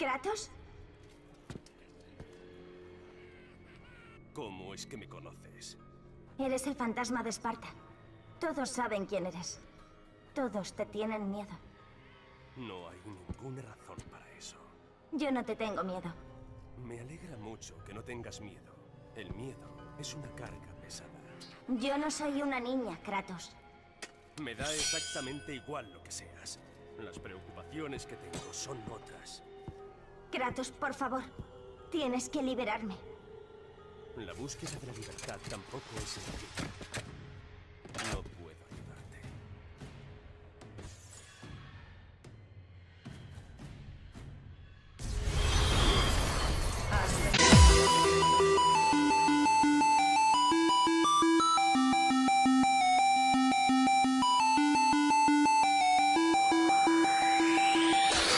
¿Kratos? ¿Cómo es que me conoces? Eres el fantasma de Esparta. Todos saben quién eres. Todos te tienen miedo. No hay ninguna razón para eso. Yo no te tengo miedo. Me alegra mucho que no tengas miedo. El miedo es una carga pesada. Yo no soy una niña, Kratos. Me da exactamente igual lo que seas. Las preocupaciones que tengo son otras. Kratos, por favor. Tienes que liberarme. La búsqueda de la libertad tampoco es sencilla.